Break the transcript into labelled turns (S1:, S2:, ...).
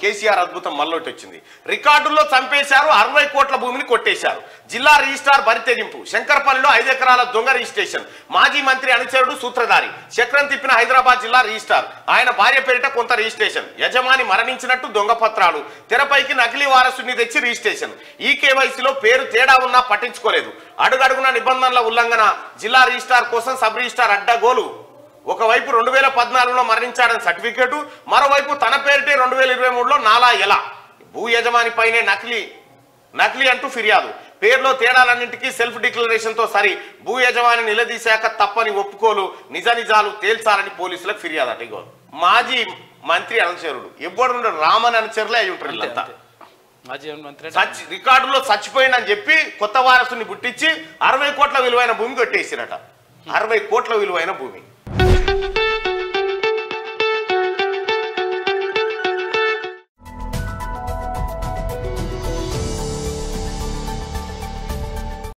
S1: కేసీఆర్ అద్భుతం మళ్ళొట్టి వచ్చింది. రికార్డుల్లో చంపేశారు అరవై కోట్ల భూమిని కొట్టేశారు. జిల్లా రిజిస్ట్రార్ బరితెగింపు. శంకర్పల్లిలో ఐదు ఎకరాల దొంగ రిజిస్ట్రేషన్. మాజీ మంత్రి అనుచరుడు సూత్రధారి. చక్రం తిప్పిన హైదరాబాద్ జిల్లా రిజిస్ట్రార్. ఆయన భార్య పేరిట కొంత రిజిస్ట్రేషన్. యజమాని మరణించినట్టు దొంగ పత్రాలు. తెరపైకి నకిలీ వారసుని తెచ్చి రిజిస్ట్రేషన్. ఈ కేవైసీలో పేరు తేడా ఉన్నా పట్టించుకోలేదు. అడుగడుగున నిబంధనల ఉల్లంఘన జిల్లా రిజిస్ట్రార్ కోసం సబ్ రిజిస్ట్రార్ అడ్డగోలు. ఒకవైపు రెండు వేల పద్నాలుగులో మరణించాడని సర్టిఫికేటు మరోవైపు తన పేరిటే రెండు వేల ఇరవై మూడులో నాలా ఎలా? భూ యజమాని పైనే నకిలీ నకిలీ అంటూ ఫిర్యాదు. పేర్లో తేడాలన్నింటికీ సెల్ఫ్ డిక్లరేషన్తో సరి. భూ యజమాని నిలదీశాక తప్పని ఒప్పుకోలు నిజ నిజాలు తేల్చాలని పోలీసులకు ఫిర్యాదు అట. ఇగో మాజీ మంత్రి అనుచరుడు. ఎవ్వడు రామన్ అనుచరులే అయి ఉంటారు వీళ్ళంతా. రికార్డులో చచ్చిపోయిందని చెప్పి కొత్త వారసుని పుట్టించి అరవై కోట్ల విలువైన భూమి కొట్టేసిరట. అరవై కోట్ల విలువైన భూమి.